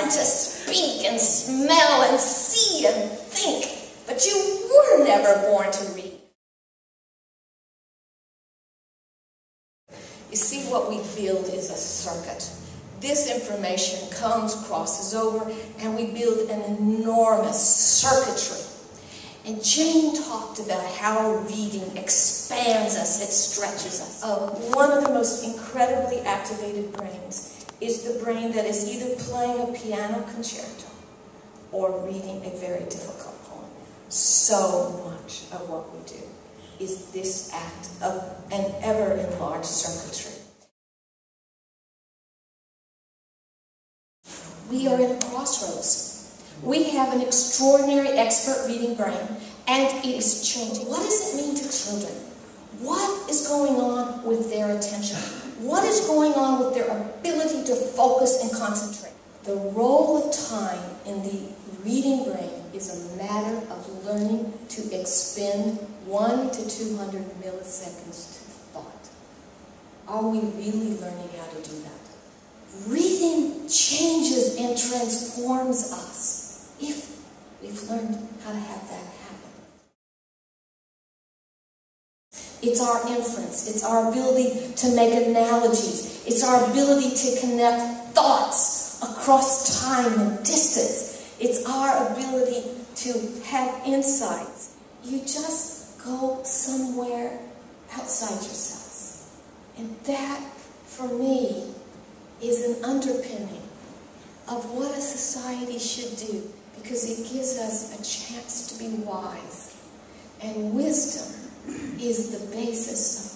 born to speak and smell and see and think, but you were never born to read. You see, what we build is a circuit. This information comes, crosses over, and we build an enormous circuitry. And Jane talked about how reading expands us, it stretches us. Uh, one of the most incredibly activated brains is the brain that is either playing a piano concerto or reading a very difficult poem. So much of what we do is this act of an ever enlarged circuitry. We are at a crossroads. We have an extraordinary expert reading brain, and it is changing. What does it mean to children? What is going on with their attention? What is going on with their focus and concentrate? The role of time in the reading brain is a matter of learning to expend 1 to 200 milliseconds to thought. Are we really learning how to do that? Reading changes and transforms us if we've learned It's our inference. It's our ability to make analogies. It's our ability to connect thoughts across time and distance. It's our ability to have insights. You just go somewhere outside yourselves. And that, for me, is an underpinning of what a society should do because it gives us a chance to be wise. And wisdom is the basis of.